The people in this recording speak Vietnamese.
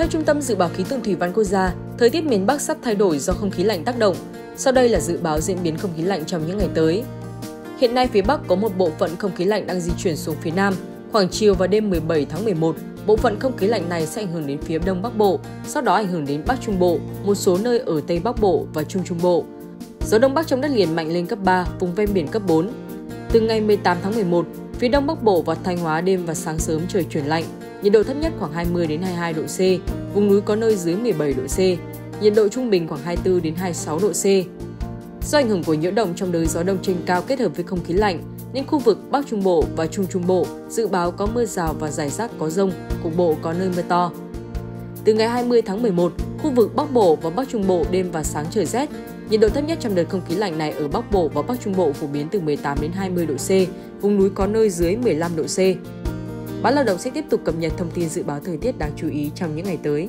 Theo Trung tâm Dự báo Khí tượng Thủy văn Quốc gia, thời tiết miền Bắc sắp thay đổi do không khí lạnh tác động. Sau đây là dự báo diễn biến không khí lạnh trong những ngày tới. Hiện nay phía Bắc có một bộ phận không khí lạnh đang di chuyển xuống phía Nam. Khoảng chiều và đêm 17 tháng 11, bộ phận không khí lạnh này sẽ ảnh hưởng đến phía Đông Bắc Bộ, sau đó ảnh hưởng đến Bắc Trung Bộ, một số nơi ở Tây Bắc Bộ và Trung Trung Bộ. Gió Đông Bắc trong đất liền mạnh lên cấp 3, vùng ven biển cấp 4. Từ ngày 18 tháng 11, phía Đông Bắc Bộ và Thanh Hóa đêm và sáng sớm trời chuyển lạnh, nhiệt độ thấp nhất khoảng 20 đến 22 độ C, vùng núi có nơi dưới 17 độ C, nhiệt độ trung bình khoảng 24 đến 26 độ C. Do ảnh hưởng của nhiễu động trong đới gió đông trên cao kết hợp với không khí lạnh, nên khu vực Bắc Trung Bộ và Trung Trung Bộ dự báo có mưa rào và rải rác có rông, cục bộ có nơi mưa to. Từ ngày 20 tháng 11, khu vực Bắc Bộ và Bắc Trung Bộ đêm và sáng trời rét, nhiệt độ thấp nhất trong đợt không khí lạnh này ở Bắc Bộ và Bắc Trung Bộ phổ biến từ 18 đến 20 độ C, vùng núi có nơi dưới 15 độ C. Báo Lao động sẽ tiếp tục cập nhật thông tin dự báo thời tiết đáng chú ý trong những ngày tới.